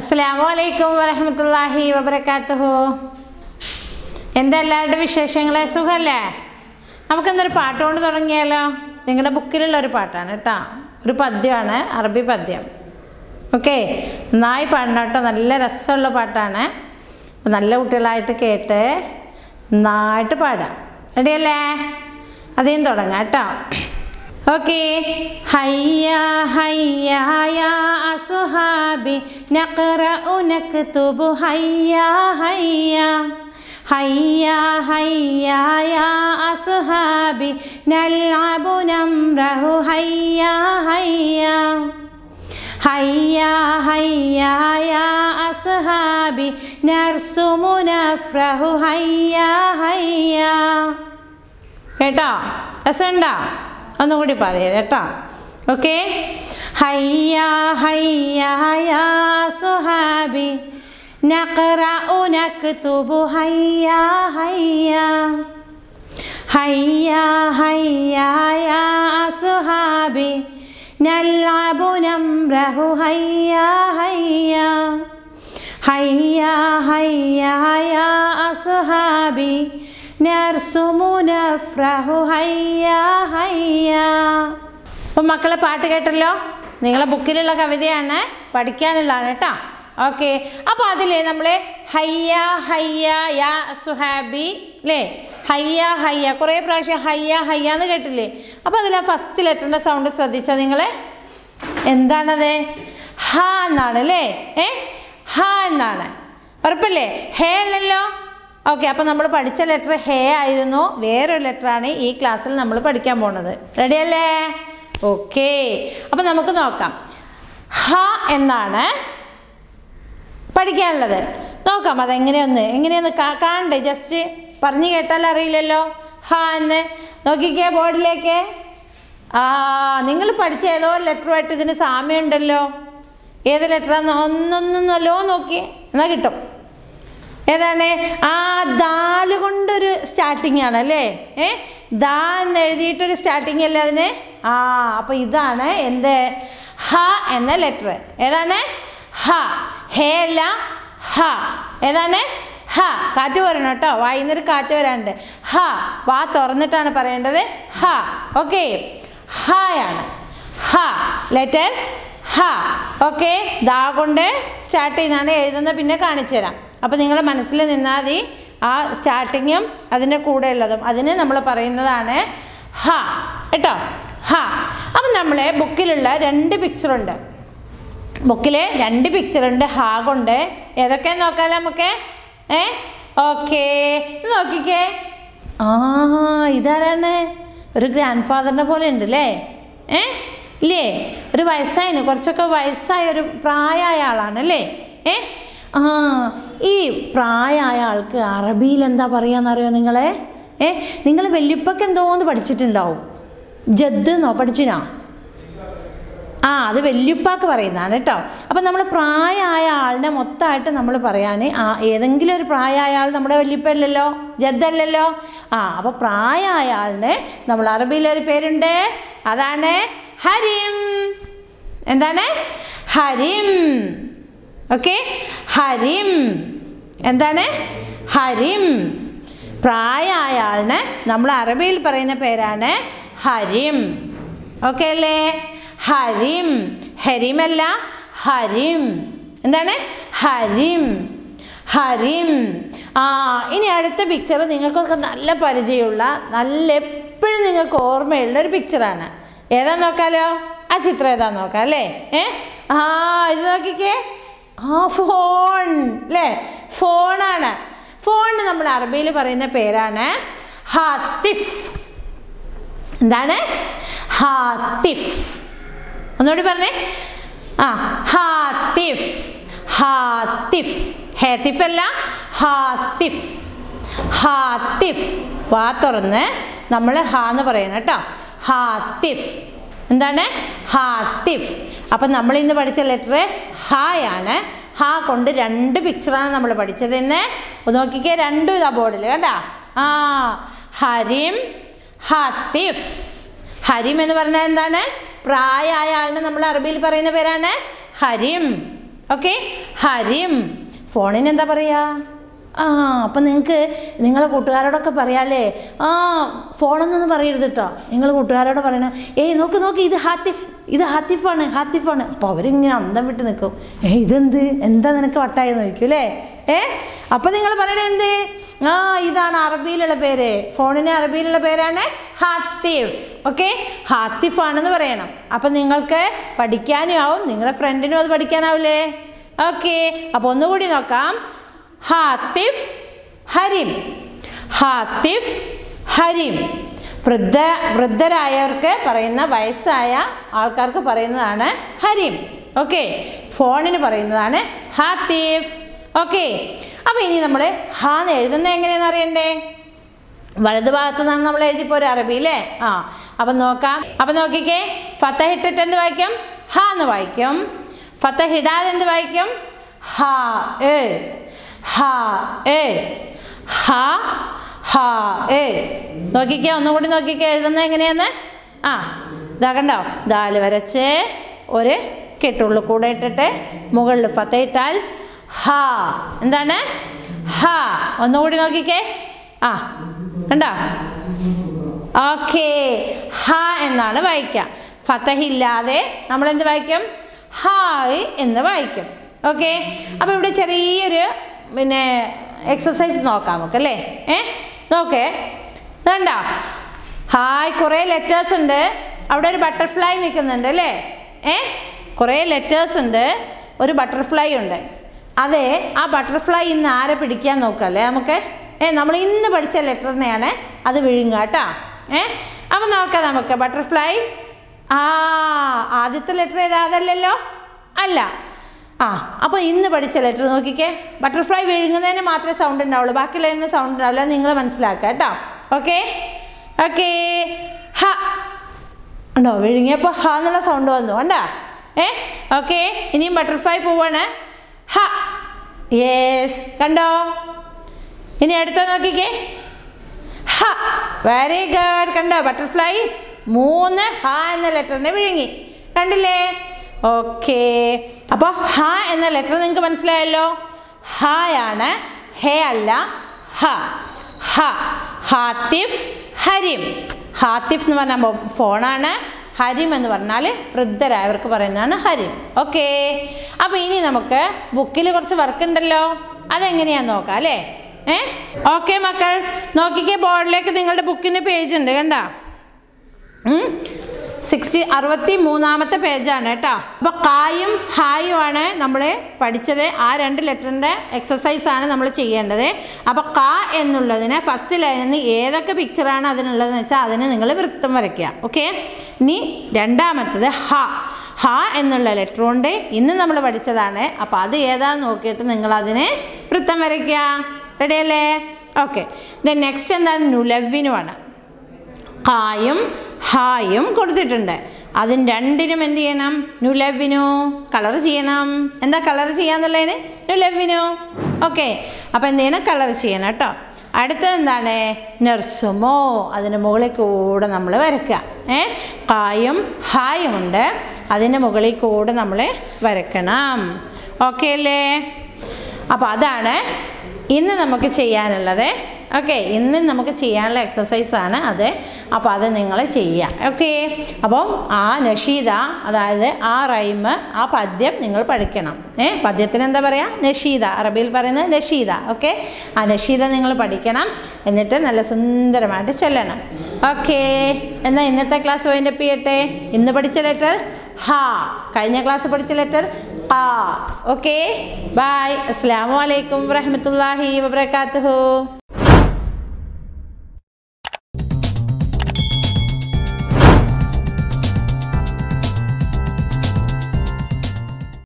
അസ്സലാമു അലൈക്കും വരഹമത്തല്ലാഹി വബർക്കാത്തുഹു എന്താ എല്ലാവരുടെ വിശേഷങ്ങളെ? സുഖമല്ലേ നമുക്കെന്നൊരു പാട്ട് കൊണ്ട് തുടങ്ങിയാലോ? നിങ്ങളുടെ ബുക്കിലുള്ള ഒരു പാട്ടാണ് കേട്ടോ. ഒരു പദ്യമാണ് അറബി പദ്യം. ഓക്കെ? നന്നായി പാടണം കേട്ടോ. നല്ല രസമുള്ള പാട്ടാണ്. നല്ല കുട്ടികളായിട്ട് കേട്ട് നന്നായിട്ട് പാടാം. റെഡിയല്ലേ? അതേം തുടങ്ങാം കേട്ടോ. ഓക്കെ. ഹയ്യ ഹയ്യ യാ അസുഹാബി നക്കറ ഉനക്ക് ഹയ്യ ഹയ്യ. ഹയ്യ ഹയ്യ യാ അസുഹാബി നൽഅബു നംറഹു ഹയ്യ ഹയ്യ. ഹയ്യ ഹയ്യ യാ അസ്ഹാബി നർസുമു നഫ്രഹു ഹയ്യ ഹയ്യ. കേട്ടോ? രസമുണ്ടോ? ഒന്നും കൂടി പറയാം കേട്ടോ. ഓക്കെ ഹയ്യ ഹയ്യ യാ സുഹാബി. നഖറഉ നക്തുബു ഹയ്യ ഹയ്യ. ഹയ്യ ഹയ്യ യാ സുഹാബി. നൽഅബു നംറഹു ഹയ്യ ഹയ്യ. ഹയ്യ ഹയ്യ യാ അസ്ഹാബി അപ്പം മക്കളെ പാട്ട് കേട്ടല്ലോ? നിങ്ങളെ ബുക്കിലുള്ള കവിതയാണ് പഠിക്കാനുള്ളതാണ് കേട്ടോ. ഓക്കെ. അപ്പോൾ അതിൽ നമ്മൾ ഹയ്യ ഹയ്യ യാ സുഹാബി അല്ലേ ഹയ്യ ഹയ്യ കുറേ പ്രാവശ്യം ഹയ്യ ഹയ്യ എന്ന് കേട്ടില്ലേ? അപ്പോൾ അതിൽ ആ ഫസ്റ്റ് ലെറ്ററിന്റെ സൗണ്ട് ശ്രദ്ധിച്ചോ നിങ്ങൾ എന്താണത്? ഹ എന്നാണ് അല്ലേ ഏ? ഹ എന്നാണ്. ഉറപ്പല്ലേ? ഹേ അല്ലല്ലോ? ഓക്കെ അപ്പോൾ നമ്മൾ പഠിച്ച ലെറ്റർ ഹേ ആയിരുന്നു. വേറൊരു ലെറ്ററാണ് ഈ ക്ലാസ്സിൽ നമ്മൾ പഠിക്കാൻ പോണത്. റെഡിയല്ലേ ഓക്കെ അപ്പോൾ നമുക്ക് നോക്കാം. ഹ എന്നാണ് പഠിക്കാനുള്ളത്. നോക്കാം അതെങ്ങനെയൊന്ന്. എങ്ങനെയൊന്ന് കാണണ്ടേ? ജസ്റ്റ് പറഞ്ഞു കേട്ടാൽ അറിയില്ലല്ലോ. ഹ എന്ന്. നോക്കിക്കേ ബോർഡിലേക്ക്. ആ നിങ്ങൾ പഠിച്ച ഏതോ ലെറ്ററുമായിട്ട് ഇതിന് സാമ്യമുണ്ടല്ലോ. ഏത് ലെറ്ററാന്ന് ഒന്നൊന്നല്ലോ നോക്കി. എന്നാൽ കിട്ടും. ഏതാണ്? ആ ദാൽ കൊണ്ടൊരു സ്റ്റാർട്ടിംഗ് ആണ് അല്ലേ? ഏ? ദാ എന്ന് എഴുതിയിട്ടൊരു സ്റ്റാർട്ടിംഗ് അല്ലേ അതിന്? ആ അപ്പോൾ ഇതാണ് എന്ത് ഹ എന്ന ലെറ്റർ ഏതാണ്? ഹ. ഹേ അല്ല ഹ. ഏതാണ്? ഹ. കാറ്റ് പറയണം കേട്ടോ. വായിന്നൊരു കാറ്റ് വരാനുണ്ട്. ഹ. വാ തുറന്നിട്ടാണ് പറയേണ്ടത്. ഹ. ഓക്കെ. ആണ് ഹ. ലെറ്റർ ഹ. ഓക്കെ. ദാ കൊണ്ട് സ്റ്റാർട്ട് ചെയ്യുന്നതാണ്. എഴുതുന്നത് പിന്നെ കാണിച്ചു തരാം അപ്പോൾ നിങ്ങളുടെ മനസ്സിൽ നിന്നാൽ മതി ആ സ്റ്റാർട്ടിങ്ങും അതിന്റെ കൂടെ ഉള്ളതും. അതിന് നമ്മൾ പറയുന്നതാണ് ഹ കേട്ടോ? ഹ. അപ്പം നമ്മളെ ബുക്കിലുള്ള രണ്ട് പിക്ചറുണ്ട് ബുക്കിൽ രണ്ട് പിക്ചറുണ്ട് ഹാ കൊണ്ട്. ഏതൊക്കെ നോക്കാമല്ലോ നമുക്ക്? ഏ? ഓക്കേ. നോക്കിക്കേ. ആ ഇതാരാണ്? ഒരു ഗ്രാൻഡ് ഫാദറിനെ പോലെ ഉണ്ട് അല്ലേ ഏ? ഇല്ലേ? ഒരു വയസ്സായിന് കുറച്ചൊക്കെ വയസ്സായ ഒരു പ്രായമായ ആളാണ് അല്ലേ ഏ? ആ ഈ പ്രായമായ ആൾക്ക് അറബിയിൽ എന്താ പറയാന്നറിയോ നിങ്ങളെ? ഏ നിങ്ങൾ വല്യപ്പൊക്കെ എന്തോന്ന് പഠിച്ചിട്ടുണ്ടാവും? ജദ് എന്നോ പഠിച്ചിനാ? ആ അത് വല്യുപ്പാക്ക് പറയുന്നതാണ് കേട്ടോ. അപ്പം നമ്മൾ പ്രായമായ ആളിനെ മൊത്തമായിട്ട് നമ്മൾ പറയാൻ ആ ഏതെങ്കിലും ഒരു പ്രായമായ ആൾ നമ്മുടെ വല്യപ്പല്ലല്ലോ ജദ്ദല്ലല്ലോ ആ അപ്പോൾ പ്രായമായ ആളിനെ നമ്മൾ അറബിയിലൊരു പേരുണ്ട്. അതാണ് ഹരിം. എന്താണ്? ഹരിം. ഓക്കെ ഹരിം. എന്താണ്? ഹരിം. പ്രായമായ ആളിന് നമ്മൾ അറബിയിൽ പറയുന്ന പേരാണ് ഹരിം. ഓക്കെ അല്ലേ? ഹരിം. ഹരിമല്ല ഹരിം. എന്താണ്? ഹരിം. ഹരിം. ആ ഇനി അടുത്ത പിക്ചർ നിങ്ങൾക്കൊക്കെ നല്ല പരിചയമുള്ള നല്ല എപ്പോഴും നിങ്ങൾക്ക് ഓർമ്മയുള്ള ഒരു പിക്ചറാണ് ഏതാ നോക്കാലോ? ആ ചിത്രം ഏതാ നോക്കാം അല്ലേ? ഏ? ആ ഇത് നോക്കിക്കേ. ആ ഫോൺ അല്ലേ ഫോണാണ്. ഫോണിന് നമ്മൾ അറബിയിൽ പറയുന്ന പേരാണ് ഹാത്തിഫ്. എന്താണ്? ഹാത്തിഫ്. ഒന്നുകൂടി പറഞ്ഞേ. ആ ഹാത്തിഫ്. ഹാത്തിഫ്. ഹേത്തിഫ് അല്ല ഹാത്തിഫ്. ഹാത്തിഫ്. വാ തുറന്ന് നമ്മൾ ഹാ എന്ന് പറയണം കേട്ടോ. ഹാത്തിഫ്. എന്താണ്? ഹാത്തിഫ്. അപ്പം നമ്മൾ ഇന്ന് പഠിച്ച ലെറ്റർ ഹായാണ് ഹാ കൊണ്ട് രണ്ട് പിക്ചറാണ് നമ്മൾ പഠിച്ചത് എന്ന് നോക്കിക്കേ രണ്ടും ഇതാ ബോർഡിൽ കേട്ടാ ആ ഹരിം ഹാത്തിഫ്. ഹരിം എന്ന് പറഞ്ഞാൽ എന്താണ്? പ്രായമായ ആളിന് നമ്മൾ അറബിയിൽ പറയുന്ന പേരാണ് ഹരിം. ഓക്കെ ഹരിം. ഫോണിന് എന്താ പറയുക ആ അപ്പം നിങ്ങൾക്ക് നിങ്ങളെ കൂട്ടുകാരോടൊക്കെ പറയാല്ലേ? ആ ഫോണൊന്നും പറയരുത് കേട്ടോ നിങ്ങൾ കൂട്ടുകാരോട് പറയണം ഏയ് നോക്ക് നോക്ക് ഇത് ഹാത്തിഫ് ഇത് ഹാത്തിഫാണ് ഹാത്തിഫാണ്. അപ്പോൾ അവരിങ്ങനെ അന്തം വിട്ട് നിൽക്കും ഏ ഇതെന്ത്? എന്താ നിനക്ക് വട്ടായി നോക്കും അല്ലേ ഏ? അപ്പം നിങ്ങൾ പറയണേ എന്ത്? ആ ഇതാണ് അറബിയിലുള്ള പേര്. ഫോണിന് അറബിയിലുള്ള പേരാണ് ഹാത്തിഫ്. ഓക്കെ? ഹാത്തിഫ് ആണെന്ന് പറയണം. അപ്പം നിങ്ങൾക്ക് പഠിക്കാനും ആവും നിങ്ങളുടെ ഫ്രണ്ടിനും അത് പഠിക്കാനാവില്ലേ? ഓക്കെ? അപ്പോൾ ഒന്നുകൂടി നോക്കാം. ഹാത്തിഫ് ഹരിം. ഹാത്തിഫ് ഹരിം. വൃദ്ധ വൃദ്ധരായവർക്ക് പറയുന്ന വയസ്സായ ആൾക്കാർക്ക് പറയുന്നതാണ് ഹരിം. ഓക്കെ. ഫോണിന് പറയുന്നതാണ് ഹാത്തിഫ്. ഓക്കെ. അപ്പോൾ ഇനി നമ്മൾ ഹാ എന്ന് എഴുതുന്നത് എങ്ങനെയാണെന്ന് അറിയണ്ടേ? വലതുഭാഗത്ത് നിന്നാണ് നമ്മൾ എഴുതിപ്പോരും അറബി അല്ലേ? ആ. അപ്പം നോക്കാം. അപ്പം നോക്കിക്കേ. ഫത്ത ഇട്ടിട്ട് എന്ത് വായിക്കും? ഹ വായിക്കും. ഫത്ത ഹിടാതെ എന്ത് വായിക്കും? ഹ ഹ എ ഹ ഹ എ നോക്കിക്കേ ഒന്നുകൂടി നോക്കിക്കേ എഴുതുന്നത് എങ്ങനെയാന്ന്? ആ ഇതാ കണ്ടോ? ദാൽ വരച്ച് ഒരു കെട്ടുള്ളു കൂടെ ഇട്ടിട്ട് മുകളിൽ ഫത്ത ഇട്ടാൽ ഹ. എന്താണ്? ഹ. ഒന്നുകൂടി നോക്കിക്കേ. ആ കണ്ടോ? ഓക്കേ. ഹ എന്നാണ് വായിക്കുക ഫതഹില്ലാതെ നമ്മൾ എന്ത് വായിക്കും? ഹായ് എന്ന് വായിക്കും. ഓക്കെ. അപ്പോൾ ഇവിടെ ചെറിയൊരു പിന്നെ എക്സസൈസ് നോക്കാം നമുക്ക് അല്ലേ? ഏ? നോക്കേ. വേണ്ട ഹായ് കുറേ ലെറ്റേഴ്സ് ഉണ്ട്. അവിടെ ഒരു ബട്ടർഫ്ലൈ നിൽക്കുന്നുണ്ട് അല്ലേ? ഏ? കുറേ ലെറ്റേഴ്സ് ഉണ്ട്. ഒരു ബട്ടർഫ്ലൈ ഉണ്ട്. അതെ ആ ബട്ടർഫ്ലൈ ഇന്ന് ആരെ പിടിക്കാൻ നോക്കല്ലേ നമുക്ക്? ഏ നമ്മൾ ഇന്ന് പഠിച്ച ലെറ്ററിനെയാണ് അത് വിഴുങ്ങുക കേട്ടോ. ഏ? അപ്പം നോക്കാം നമുക്ക് ബട്ടർഫ്ലൈ ആ ആദ്യത്തെ ലെറ്റർ ഏതാ? അതല്ലല്ലോ? അല്ല. ആ അപ്പോൾ ഇന്ന് പഠിച്ച ലെറ്റർ നോക്കിക്കേ. ബട്ടർഫ്ലൈ വിഴുങ്ങുന്നതിന് മാത്രമേ സൗണ്ട് ഉണ്ടാവുള്ളൂ. ബാക്കിയുള്ളതിന് സൗണ്ട് ഉണ്ടാവില്ല. നിങ്ങൾ മനസ്സിലാക്കുക കേട്ടോ. ഓക്കെ ഓക്കെ ഹ. ഉണ്ടോ? വിഴുങ്ങിയപ്പോൾ ഹ എന്നുള്ള സൗണ്ട് വന്നു. കണ്ടാ? ഏ? ഓക്കെ ഇനിയും ബട്ടർഫ്ലൈ പോവാണ്. ഹ. യേസ് കണ്ടോ? ഇനി അടുത്ത നോക്കിക്കേ. ഹ. വെരി ഗുഡ് കണ്ടോ? ബട്ടർഫ്ലൈ മൂന്ന് ഹ എന്ന ലെറ്ററിനെ വിഴുങ്ങി. കണ്ടില്ലേ? ഓക്കെ അപ്പോൾ ഹ എന്ന ലെറ്റർ നിങ്ങൾക്ക് മനസ്സിലായല്ലോ? ഹ ആണ് ഹേ അല്ല. ഹ. ഹ. ഹാത്തിഫ് ഹരിം. ഹാത്തിഫ് എന്ന് പറഞ്ഞാൽ ഫോണാണ്. ഹരിം എന്ന് പറഞ്ഞാൽ വൃദ്ധരായവർക്ക് പറയുന്നതാണ് ഹരിം. ഓക്കെ അപ്പോൾ ഇനി നമുക്ക് ബുക്കിൽ കുറച്ച് വർക്ക് ഉണ്ടല്ലോ. അതെങ്ങനെയാന്ന് നോക്കാം അല്ലേ? ഏ? ഓക്കെ മക്കൾ. നോക്കിക്കേ ബോർഡിലേക്ക് നിങ്ങളുടെ ബുക്കിന് പേജ് ഉണ്ട് കണ്ട? സിക്സ്റ്റി അറുപത്തി മൂന്നാമത്തെ പേജാണ് കേട്ടോ. അപ്പോൾ കായും ഹായും ആണ് നമ്മൾ പഠിച്ചത്. ആ രണ്ട് ലെറ്ററിന്റെ എക്സസൈസ് ആണ് നമ്മൾ ചെയ്യേണ്ടത്. അപ്പോൾ കാ എന്നുള്ളതിന് ഫസ്റ്റ് ലൈനിൽ നിന്ന് ഏതൊക്കെ പിക്ചറാണ് അതിനുള്ളതെന്ന് വെച്ചാൽ അതിന് നിങ്ങൾ വൃത്തം വരയ്ക്കുക. ഓക്കെ ഇനി രണ്ടാമത്തത് ഹ. ഹ എന്നുള്ള ലെറ്റർ കൊണ്ട് ഇന്ന് നമ്മൾ പഠിച്ചതാണ്. അപ്പോൾ അത് ഏതാന്ന് നോക്കിയിട്ട് നിങ്ങൾ അതിനെ വൃത്തം വരയ്ക്കുക. റെഡിയല്ലേ ഓക്കെ ദെൻ നെക്സ്റ്റ് എന്താണ്? നുലവിനുമാണ്. കായും ഹായും കൊടുത്തിട്ടുണ്ട്. അതിന് രണ്ടിനും എന്ത് ചെയ്യണം? നുലവിനു കളർ ചെയ്യണം. എന്താ കളർ ചെയ്യാന്നുള്ളതിന്? നുലവിനു. ഓക്കെ അപ്പോൾ എന്ത് ചെയ്യണം? കളർ ചെയ്യണം കേട്ടോ. അടുത്തത് എന്താണ്? നെർസുമോ അതിന് മുകളിൽ കൂടെ നമ്മൾ വരയ്ക്കുക. ഏ? കായും ഹായും ഉണ്ട്. അതിന് മുകളിൽ കൂടെ നമ്മൾ വരയ്ക്കണം. ഓക്കെ അല്ലേ? അപ്പോൾ അതാണ് ഇന്ന് നമുക്ക് ചെയ്യാനുള്ളത് ഓക്കെ ഇന്ന് നമുക്ക് ചെയ്യാനുള്ള എക്സസൈസാണ് അത്. അപ്പോൾ അത് നിങ്ങൾ ചെയ്യുക ഓക്കെ അപ്പോൾ ആ നഷീദ അതായത് ആ റൈമ് ആ പദ്യം നിങ്ങൾ പഠിക്കണം. ഏ? പദ്യത്തിന് എന്താ പറയുക നഷീദ. അറബിയിൽ പറയുന്നത് നഷീദ. ഓക്കെ ആ നഷീദ നിങ്ങൾ പഠിക്കണം. എന്നിട്ട് നല്ല സുന്ദരമായിട്ട് ചെല്ലണം. ഓക്കെ എന്നാൽ ഇന്നത്തെ ക്ലാസ് വൈൻഡപ്പ് ചെയ്യട്ടെ? ഇന്ന് പഠിച്ച ലെറ്റർ ഹാ. കഴിഞ്ഞ ക്ലാസ് പഠിച്ച ലെറ്റർ ആ ഓക്കെ ബായ് അസ്സാം വലൈക്കും വരഹമത്തല്ലാഹി വബർക്കാത്തുഹു